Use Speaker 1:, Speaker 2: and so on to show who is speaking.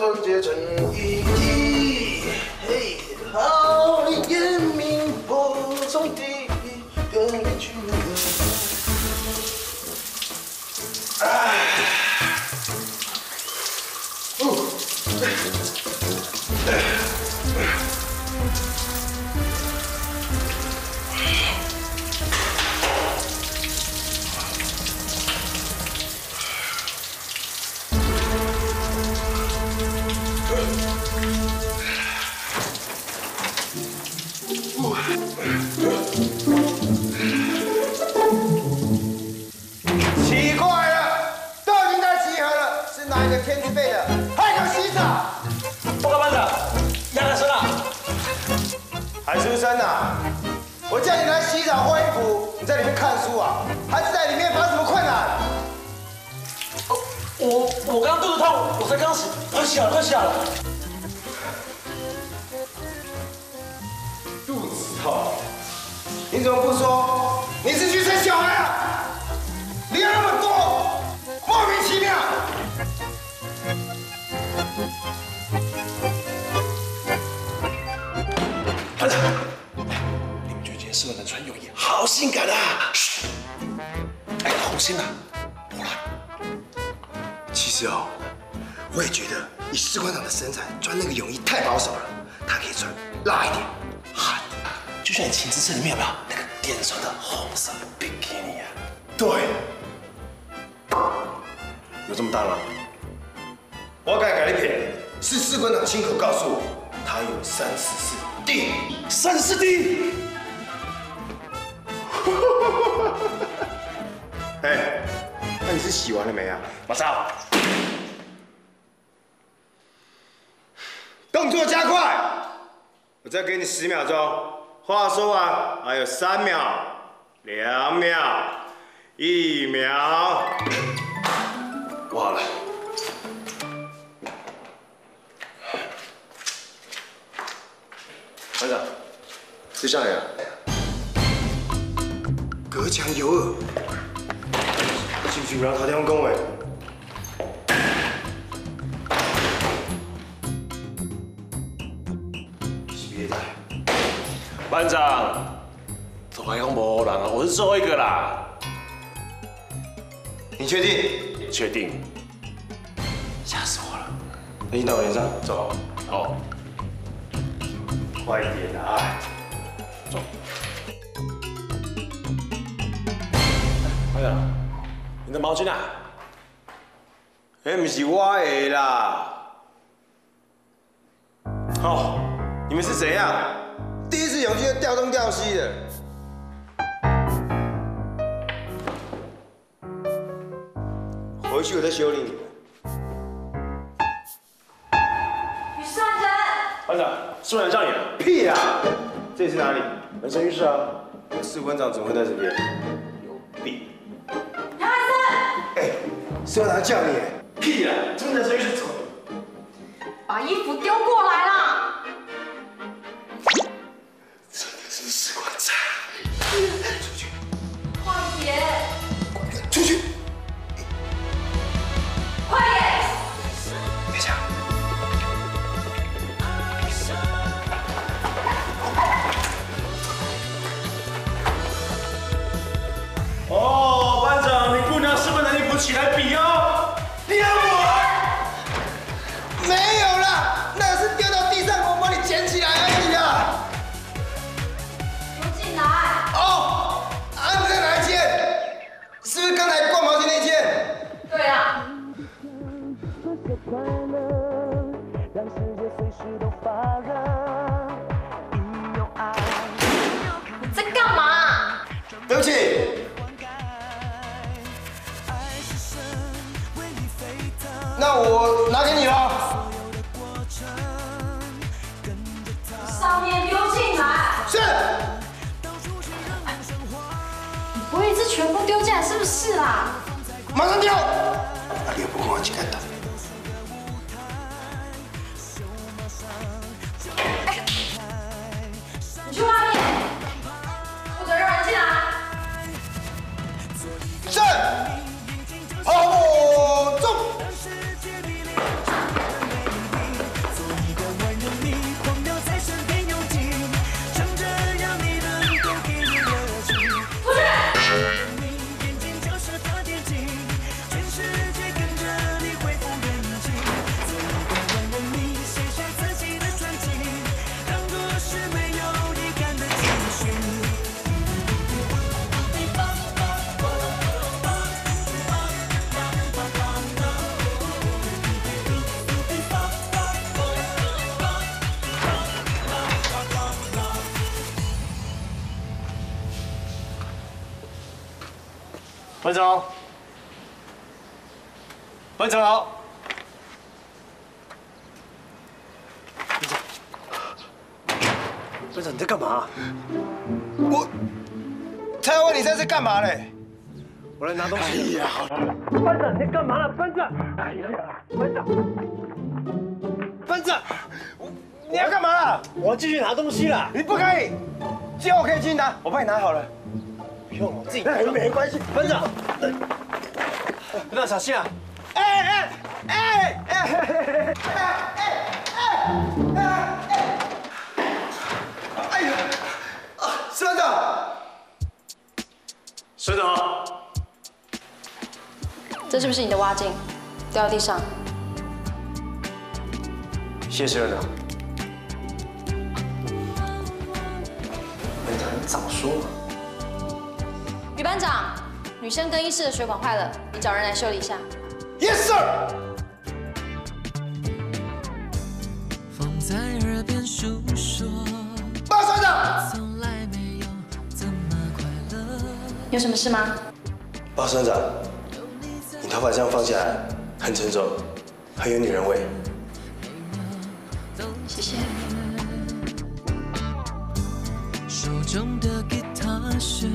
Speaker 1: 团结成一体我叫你来洗澡换衣服，你在里面看书啊，还是在里面发什么困难？
Speaker 2: 我我刚刚肚子痛，我才刚洗，快洗好了，快洗好了。
Speaker 1: 肚子痛，你怎么不说？你是去生小孩啊？其实哦，我也觉得以士官长的身材穿那个泳衣太保守了，他可以穿辣一点。
Speaker 2: 汗，就像你情之册里面有没有那个点穿的红色比基尼啊？
Speaker 1: 对，
Speaker 2: 有这么大吗？
Speaker 1: 我改改一篇，是士官长亲口告诉我，他有三十四 D。
Speaker 2: 三十 D，
Speaker 1: 哎，那你是洗完了没啊？
Speaker 2: 马上，
Speaker 1: 我再给你十秒钟。话说完，还有三秒、两秒、一秒。
Speaker 2: 哇了，班长，接下来啊，
Speaker 1: 隔墙有耳，是不是有人打电话讲话？
Speaker 2: 班长，怎么还讲没人啊？我是最后一个啦，
Speaker 1: 你确定？
Speaker 2: 确定。
Speaker 1: 吓死我了！那你到我脸上走，
Speaker 2: 好，
Speaker 1: 快点啊！走。
Speaker 2: 班长，你的毛巾啊？
Speaker 1: 哎不是我的啦。好，你们是怎样？第一次泳衣就掉东掉西的。回去我再修理你们。
Speaker 3: 于善人，
Speaker 2: 班长，是不是叫你了？
Speaker 1: 屁呀！这里是哪里？
Speaker 2: 人生浴室啊。
Speaker 1: 士官长怎么会在这边？
Speaker 2: 有病！
Speaker 3: 杨汉生，
Speaker 1: 哎，士官长叫你。
Speaker 2: 屁啊！真的人生浴室怎么？
Speaker 3: 把衣服丢过来啦！
Speaker 2: 起来比哦！丢我！
Speaker 1: 没有
Speaker 3: 啦那
Speaker 1: 是掉
Speaker 3: 到地
Speaker 1: 上我
Speaker 2: 帮你捡起来而已啊进来。哦啊再来一件。
Speaker 1: 是不是刚才挂毛巾
Speaker 4: 那件？对啊。让
Speaker 1: 世
Speaker 4: 界随时都发热。全部丢进来是不是啦？
Speaker 1: 马上丢。那你也不跟我去看的。
Speaker 5: 班长，班长，
Speaker 1: 班长你在干嘛？我，他要问你在这干嘛嘞？我来拿东西。哎呀，班长你在干嘛了？班长，哎呀，班长，班长，你要干嘛了？
Speaker 2: 我要继续拿东西了。
Speaker 1: 你不可以，今后可以继续拿，我帮你拿好了。
Speaker 2: 用，我自己。
Speaker 1: 哎，没关系，
Speaker 2: 班长，班长小心啊！
Speaker 1: 哎哎哎哎哎哎哎哎！哎呀，啊，石班长，
Speaker 5: 班长，
Speaker 3: 这是不是你的蛙镜？掉到地上。
Speaker 1: 谢谢班长。班长，你早说嘛！
Speaker 3: 于班长，女生更衣室的水管坏了，你找人来修理一下。
Speaker 1: Yes sir。
Speaker 6: 放在耳边诉说，
Speaker 1: 马船长。
Speaker 6: 从来没有这么快乐。
Speaker 3: 有什么事吗？
Speaker 1: 包船长，你头发这样放下来，很沉重，很有女人味。
Speaker 3: 谢谢。
Speaker 6: 手中的吉他弦。